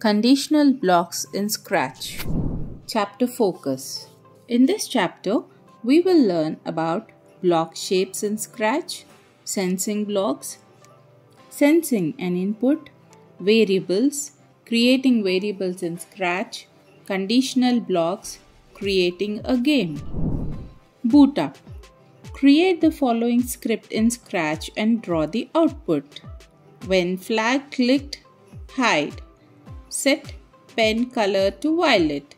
Conditional blocks in Scratch. Chapter Focus. In this chapter, we will learn about block shapes in Scratch, sensing blocks, sensing an input, variables, creating variables in Scratch, conditional blocks, creating a game. Boot up. Create the following script in Scratch and draw the output. When flag clicked, hide. Set pen color to violet.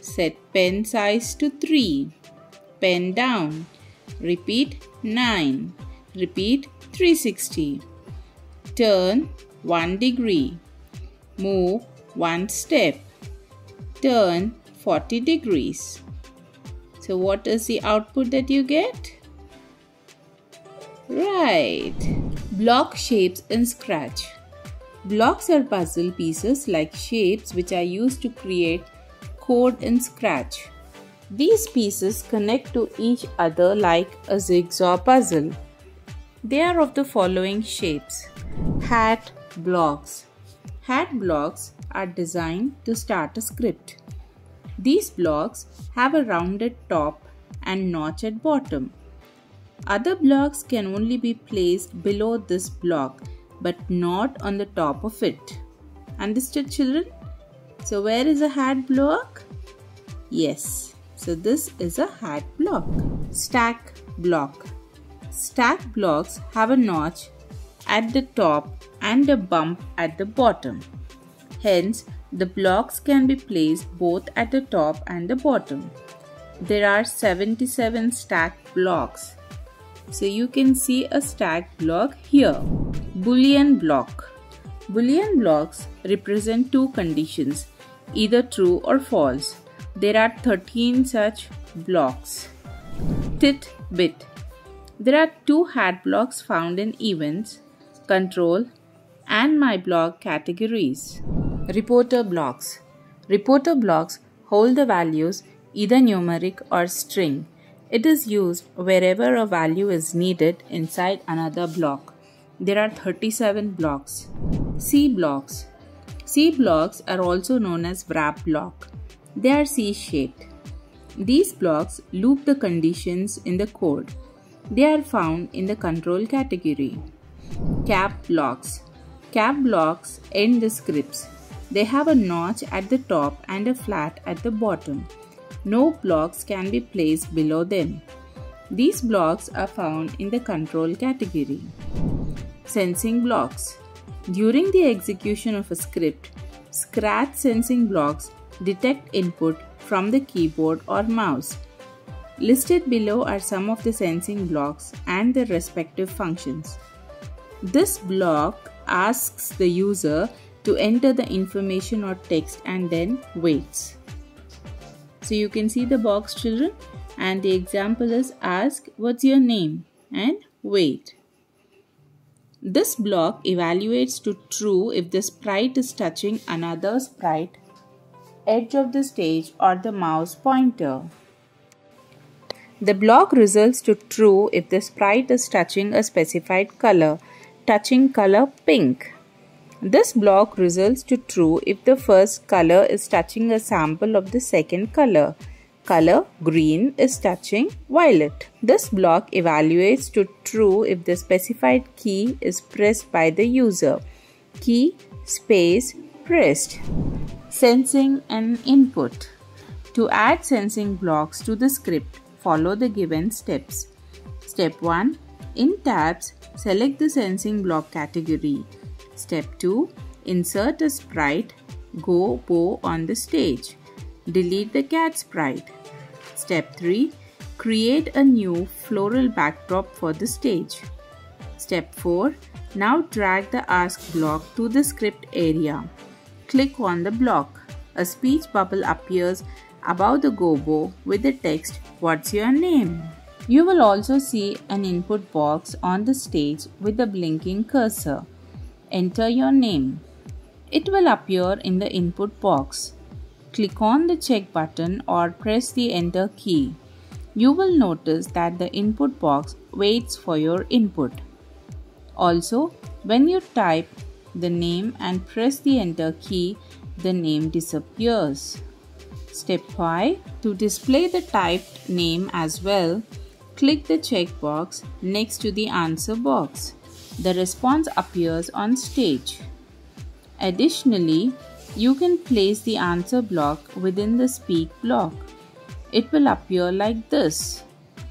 Set pen size to 3. Pen down. Repeat 9. Repeat 360. Turn 1 degree. Move 1 step. Turn 40 degrees. So what is the output that you get? Right. Block shapes in Scratch. Blocks are puzzle pieces like shapes which are used to create code in Scratch. These pieces connect to each other like a jigsaw puzzle. They are of the following shapes hat blocks. Hat blocks are designed to start a script. These blocks have a rounded top and notch at bottom. Other blocks can only be placed below this block but not on the top of it. Understood, children? So, where is a hat block? Yes, so this is a hat block. Stack block. Stack blocks have a notch at the top and a bump at the bottom. Hence, the blocks can be placed both at the top and the bottom. There are 77 stack blocks. So you can see a stack block here. Boolean block. Boolean blocks represent two conditions, either true or false. There are 13 such blocks. Tit bit. There are two hat blocks found in events, control, and my block categories. Reporter blocks. Reporter blocks hold the values either numeric or string. It is used wherever a value is needed inside another block. There are 37 blocks. C blocks. C blocks are also known as wrap block. They are C-shaped. These blocks loop the conditions in the code. They are found in the control category. Cap blocks. Cap blocks end the scripts. They have a notch at the top and a flat at the bottom. No blocks can be placed below them. These blocks are found in the control category. Sensing blocks. During the execution of a script, Scratch sensing blocks detect input from the keyboard or mouse. Listed below are some of the sensing blocks and their respective functions. This block asks the user to enter the information or text and then waits. So you can see the box children and the example is ask what's your name and wait. This block evaluates to true if the sprite is touching another sprite, edge of the stage or the mouse pointer. The block results to true if the sprite is touching a specified color, touching color pink. This block results to true if the first color is touching a sample of the second color, color green is touching violet. This block evaluates to true if the specified key is pressed by the user. Key space pressed. Sensing an input. To add sensing blocks to the script, follow the given steps. Step 1. In tabs, select the sensing block category. Step 2. Insert a sprite, go bow on the stage. Delete the cat sprite. Step 3. Create a new floral backdrop for the stage. Step 4. Now drag the ask block to the script area. Click on the block. A speech bubble appears above the gobo with the text What's your name? You will also see an input box on the stage with a blinking cursor. Enter your name. It will appear in the input box. Click on the check button or press the enter key. You will notice that the input box waits for your input. Also, when you type the name and press the enter key, the name disappears. Step 5. To display the typed name as well, click the checkbox next to the answer box. The response appears on stage. Additionally, you can place the answer block within the speak block. It will appear like this.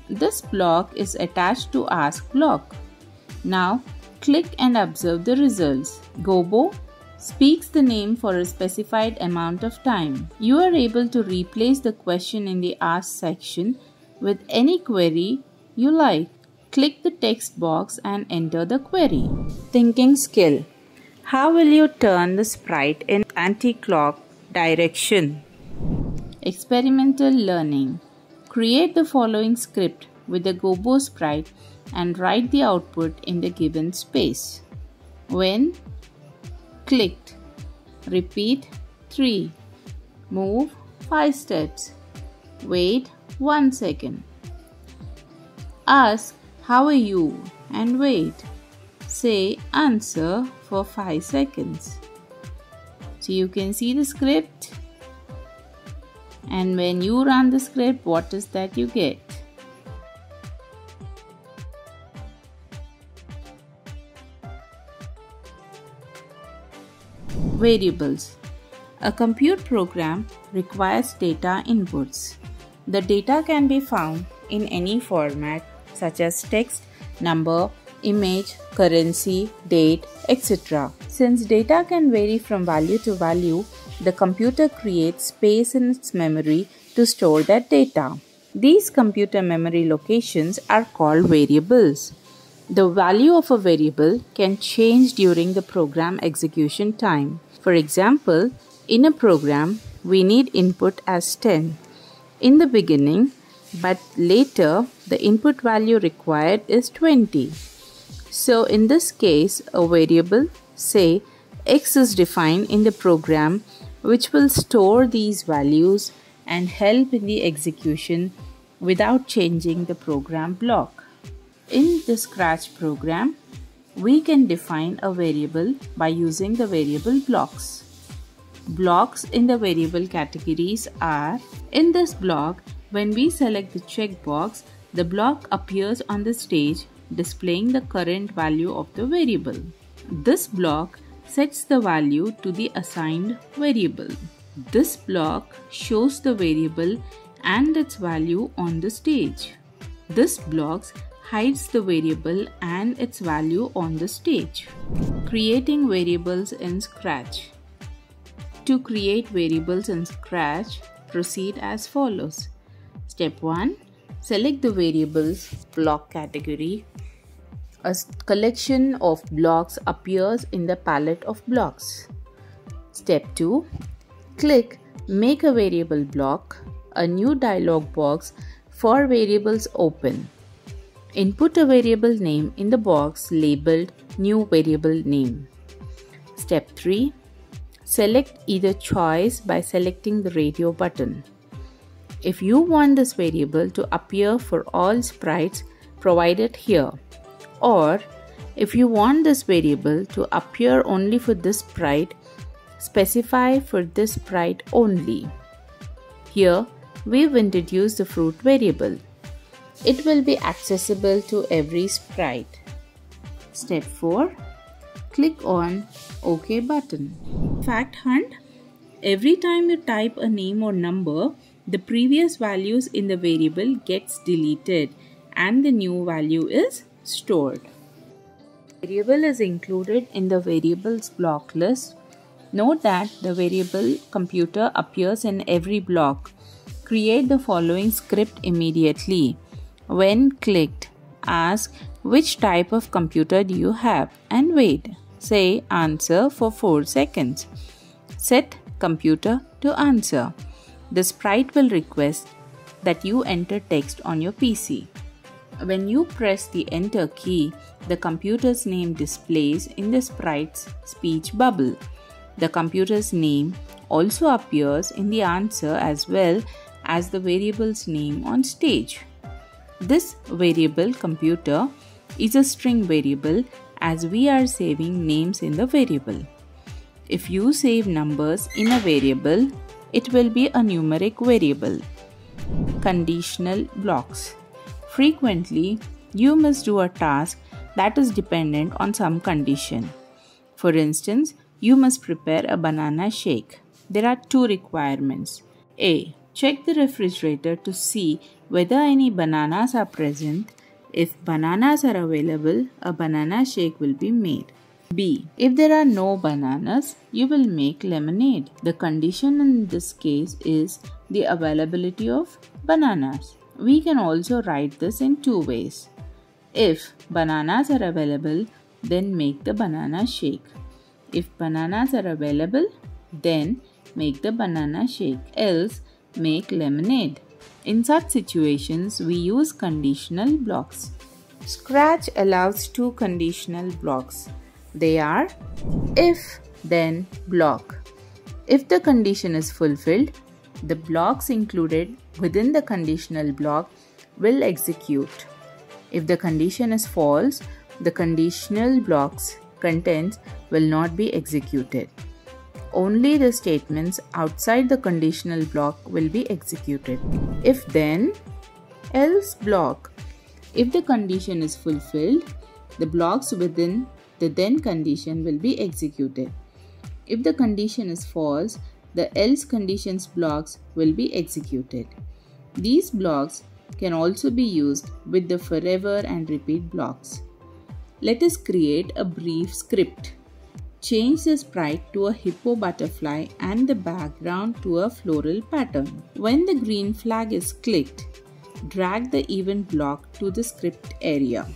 This block is attached to ask block. Now click and observe the results. Gobo speaks the name for a specified amount of time. You are able to replace the question in the ask section with any query you like. Click the text box and enter the query. Thinking skill. How will you turn the sprite in anti-clock direction? Experimental learning. Create the following script with the Gobo sprite and write the output in the given space. When clicked, repeat 3. Move 5 steps. Wait 1 second. Ask how are you and wait. Say answer for 5 seconds. So you can see the script and when you run the script what is that you get. Variables A compute program requires data inputs. The data can be found in any format such as text, number, image, currency, date, etc. Since data can vary from value to value, the computer creates space in its memory to store that data. These computer memory locations are called variables. The value of a variable can change during the program execution time. For example, in a program, we need input as 10. In the beginning, but later the input value required is 20. So in this case, a variable, say x is defined in the program which will store these values and help in the execution without changing the program block. In the Scratch program, we can define a variable by using the variable blocks. Blocks in the variable categories are In this block, when we select the checkbox, the block appears on the stage displaying the current value of the variable. This block sets the value to the assigned variable. This block shows the variable and its value on the stage. This block hides the variable and its value on the stage. Creating variables in Scratch. To create variables in Scratch, proceed as follows. Step 1. Select the variables block category. A collection of blocks appears in the palette of blocks. Step 2. Click Make a variable block. A new dialog box for variables open. Input a variable name in the box labeled New Variable Name. Step 3. Select either choice by selecting the radio button. If you want this variable to appear for all sprites provided here, or if you want this variable to appear only for this sprite, specify for this sprite only. Here, we've introduced the fruit variable. It will be accessible to every sprite. Step 4. Click on OK button. Fact Hunt Every time you type a name or number, the previous values in the variable gets deleted and the new value is stored. Variable is included in the variables block list. Note that the variable computer appears in every block. Create the following script immediately. When clicked, ask which type of computer do you have and wait. Say answer for 4 seconds. Set computer to answer. The sprite will request that you enter text on your PC. When you press the enter key, the computer's name displays in the sprite's speech bubble. The computer's name also appears in the answer as well as the variable's name on stage. This variable computer is a string variable as we are saving names in the variable. If you save numbers in a variable, it will be a numeric variable. Conditional blocks. Frequently, you must do a task that is dependent on some condition. For instance, you must prepare a banana shake. There are two requirements. A. Check the refrigerator to see whether any bananas are present. If bananas are available, a banana shake will be made. B. If there are no bananas, you will make lemonade. The condition in this case is the availability of bananas. We can also write this in two ways. If bananas are available, then make the banana shake. If bananas are available, then make the banana shake. Else, make lemonade. In such situations, we use conditional blocks. Scratch allows two conditional blocks. They are if then block. If the condition is fulfilled, the blocks included within the conditional block will execute. If the condition is false, the conditional block's contents will not be executed. Only the statements outside the conditional block will be executed. If then, else block. If the condition is fulfilled, the blocks within the then condition will be executed. If the condition is false, the else conditions blocks will be executed. These blocks can also be used with the forever and repeat blocks. Let us create a brief script. Change the sprite to a hippo butterfly and the background to a floral pattern. When the green flag is clicked, drag the event block to the script area.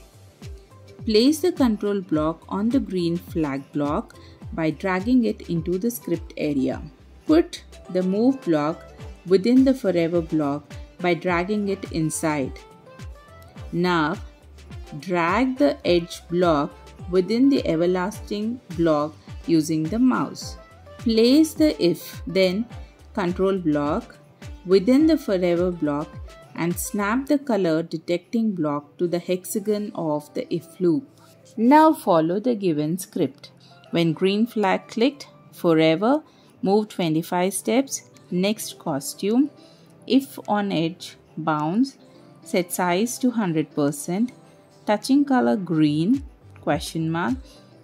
Place the control block on the green flag block by dragging it into the script area. Put the move block within the forever block by dragging it inside. Now, drag the edge block within the everlasting block using the mouse. Place the if then control block within the forever block and snap the color detecting block to the hexagon of the if loop. Now follow the given script. When green flag clicked, forever, move 25 steps, next costume, if on edge, bounce, set size to 100%, touching color green, question mark,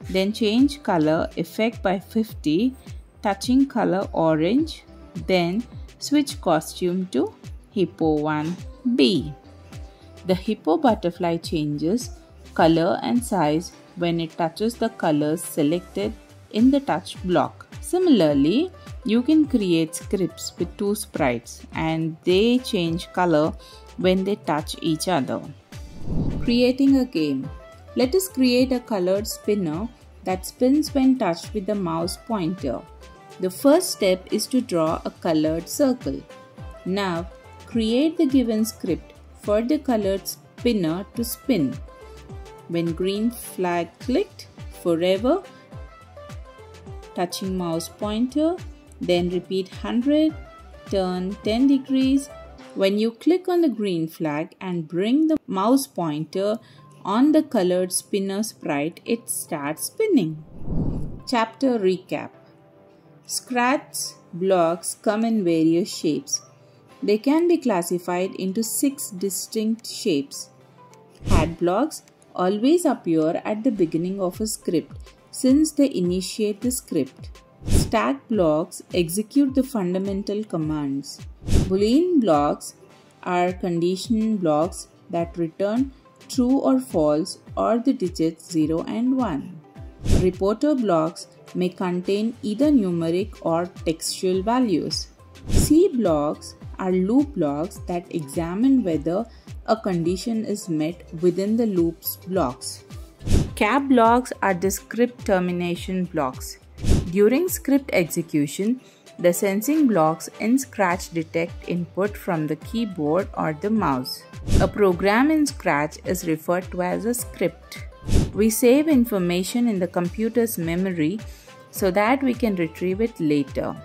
then change color effect by 50, touching color orange, then switch costume to Hippo 1b. The hippo butterfly changes color and size when it touches the colors selected in the touch block. Similarly, you can create scripts with two sprites and they change color when they touch each other. Creating a game. Let us create a colored spinner that spins when touched with the mouse pointer. The first step is to draw a colored circle. Now, Create the given script for the colored spinner to spin. When green flag clicked, forever, touching mouse pointer, then repeat 100, turn 10 degrees. When you click on the green flag and bring the mouse pointer on the colored spinner sprite, it starts spinning. Chapter Recap Scratch blocks come in various shapes. They can be classified into six distinct shapes. Hat blocks always appear at the beginning of a script since they initiate the script. Stack blocks execute the fundamental commands. Boolean blocks are condition blocks that return true or false or the digits 0 and 1. Reporter blocks may contain either numeric or textual values. C blocks are loop blocks that examine whether a condition is met within the loop's blocks. Cap blocks are the script termination blocks. During script execution, the sensing blocks in Scratch detect input from the keyboard or the mouse. A program in Scratch is referred to as a script. We save information in the computer's memory so that we can retrieve it later.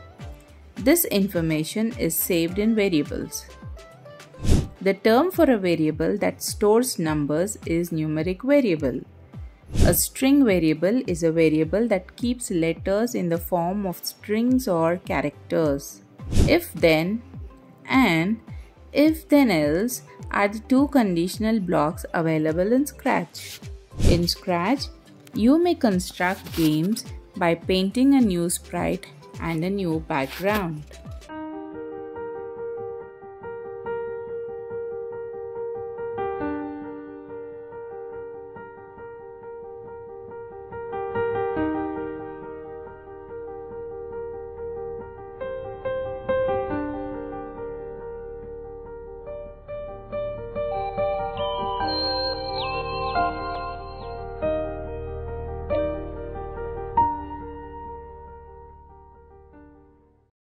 This information is saved in variables. The term for a variable that stores numbers is numeric variable. A string variable is a variable that keeps letters in the form of strings or characters. If then and if then else are the two conditional blocks available in Scratch. In Scratch, you may construct games by painting a new sprite and a new background.